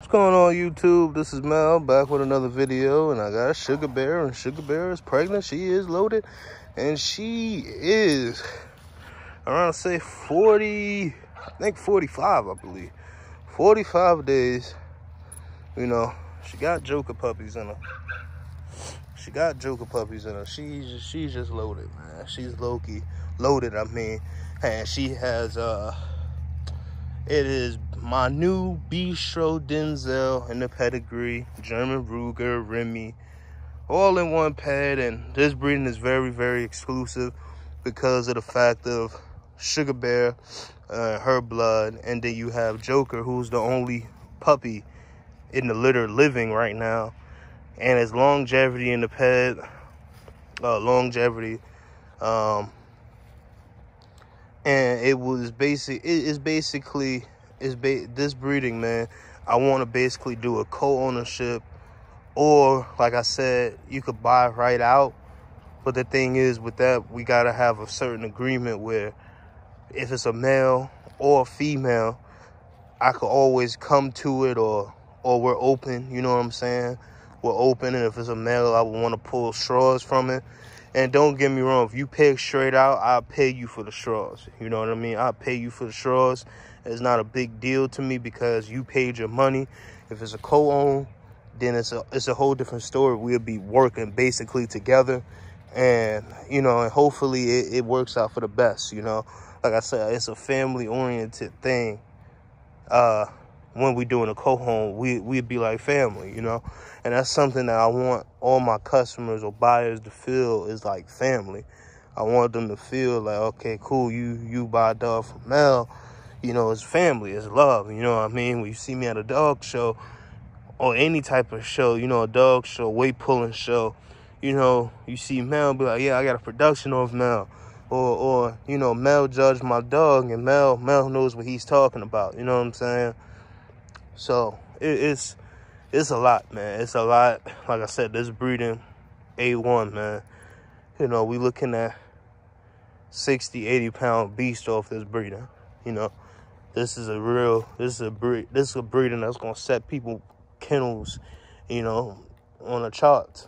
What's going on YouTube? This is Mel back with another video and I got Sugar Bear and Sugar Bear is pregnant. She is loaded and she is around say 40, I think 45 I believe. 45 days, you know, she got Joker puppies in her. She got Joker puppies in her. She's she's just loaded, man. She's Loki loaded, I mean. And she has uh it is my new Bistro Denzel in the pedigree, German Ruger, Remy, all in one pet. And this breeding is very, very exclusive because of the fact of Sugar Bear, uh, her blood. And then you have Joker, who's the only puppy in the litter living right now. And his longevity in the pet, uh, longevity, um, and it was basic. It is basically is ba this breeding, man. I want to basically do a co-ownership, or like I said, you could buy right out. But the thing is, with that, we gotta have a certain agreement where, if it's a male or a female, I could always come to it, or or we're open. You know what I'm saying? We're open, and if it's a male, I would want to pull straws from it and don't get me wrong, if you pay straight out, I'll pay you for the straws. You know what I mean? I'll pay you for the straws. It's not a big deal to me because you paid your money. If it's a co-own, then it's a it's a whole different story. We'll be working basically together. And, you know, and hopefully it, it works out for the best, you know. Like I said, it's a family-oriented thing. Uh, when we doing a co-home, we, we'd be like family, you know? And that's something that I want all my customers or buyers to feel is like family. I want them to feel like, okay, cool, you you buy a dog from Mel, you know, it's family, it's love, you know what I mean? When you see me at a dog show or any type of show, you know, a dog show, weight pulling show, you know, you see Mel be like, yeah, I got a production of Mel. Or, or, you know, Mel judged my dog and Mel, Mel knows what he's talking about. You know what I'm saying? So it, it's it's a lot, man. It's a lot. Like I said, this breeding A1, man. You know, we looking at 60, 80 pound beast off this breeding. You know, this is a real, this is a breed, this is a breeding that's gonna set people kennels, you know, on the charts.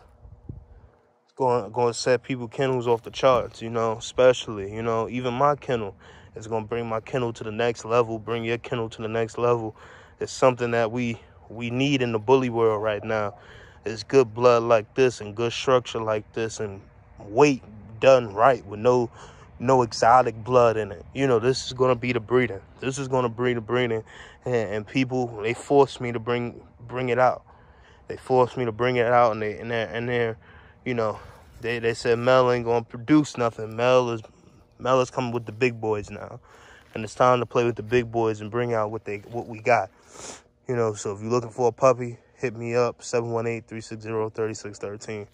It's going, going to set people kennels off the charts, you know, especially, you know, even my kennel is gonna bring my kennel to the next level, bring your kennel to the next level it's something that we we need in the bully world right now. Is good blood like this and good structure like this and weight done right with no no exotic blood in it. You know, this is gonna be the breeding. This is gonna bring the breeding, and, and people they force me to bring bring it out. They forced me to bring it out, and they and they're and they're, you know, they they said Mel ain't gonna produce nothing. Mel is Mel is coming with the big boys now and it's time to play with the big boys and bring out what they what we got. You know, so if you're looking for a puppy, hit me up 718-360-3613.